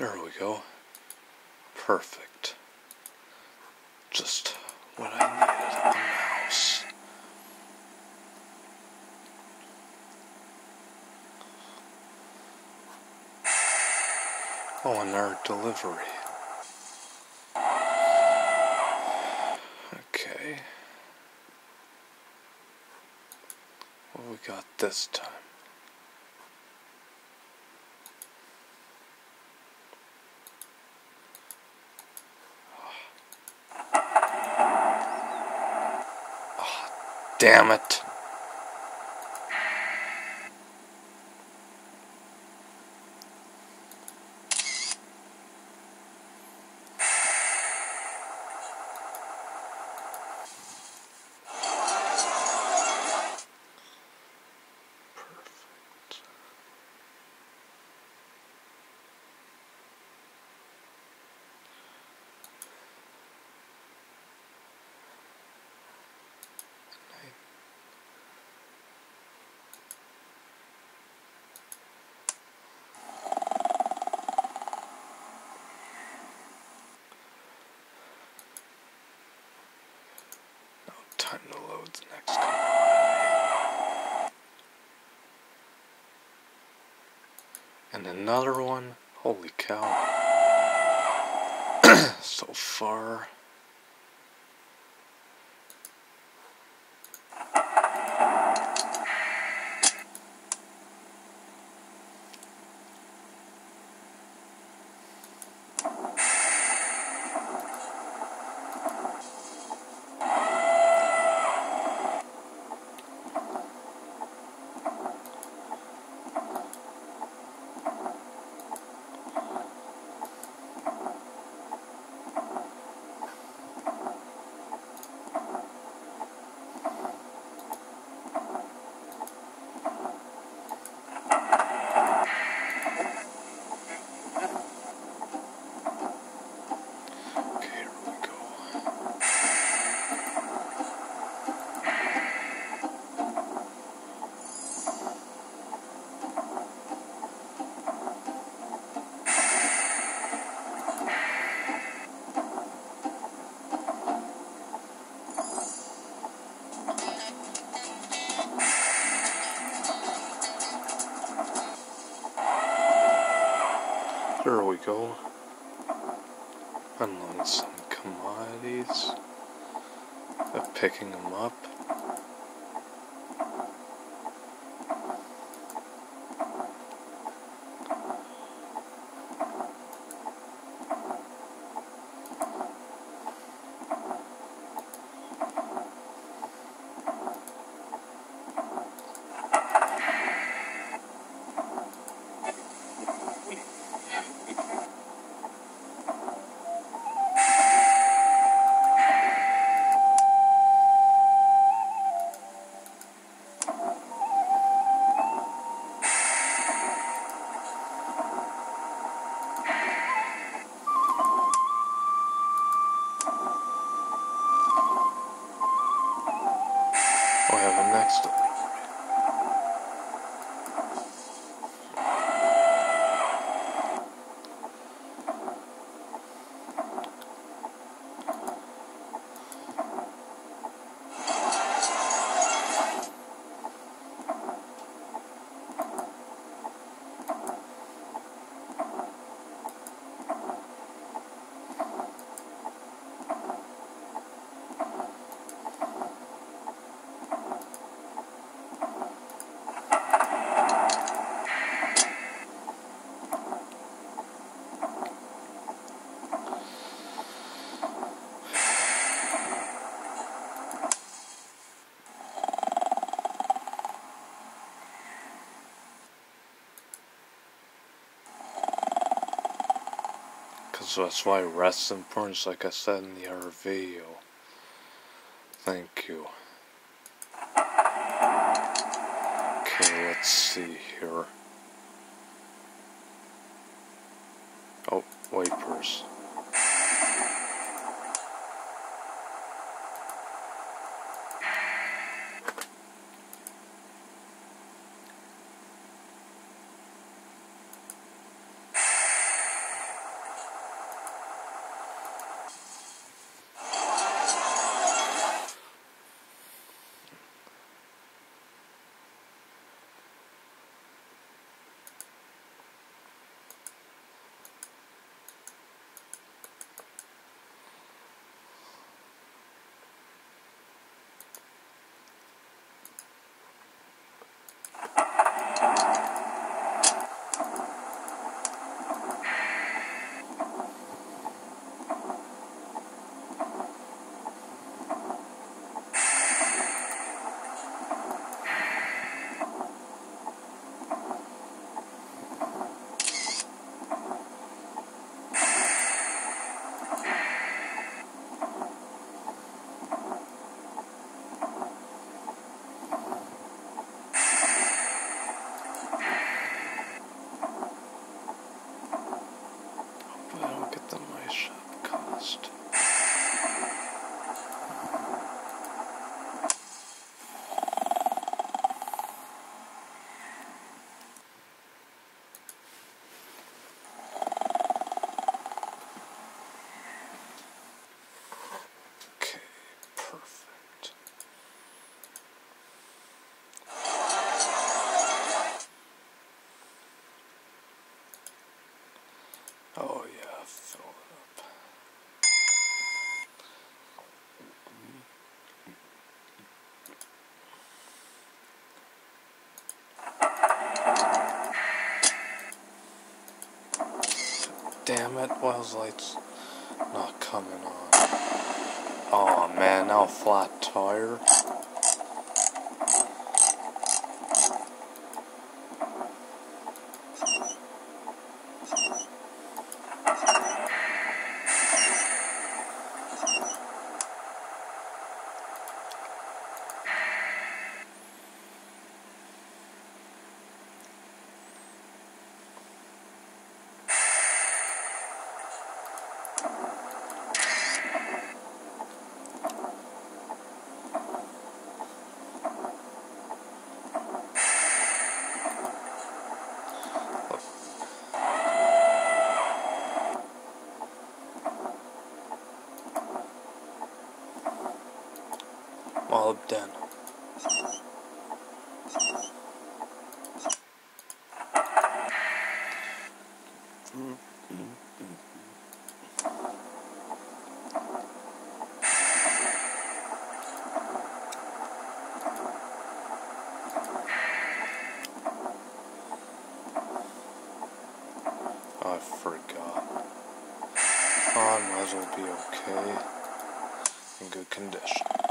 There we go. Perfect. Just what I needed. A mouse. Oh, and our delivery. Okay. What we got this time? Damn it. Perfect. Now next. And another one. Holy cow. so far. There we go. Unloading some commodities. Of picking them up. I have a next Because that's why rest importance, like I said in the other video. Thank you. Okay, let's see here. Oh, wipers. Oh yeah, it up. Damn it, those lights not coming on? Oh man, now flat tire. All done. I forgot. Oh, I might as well be okay. In good condition.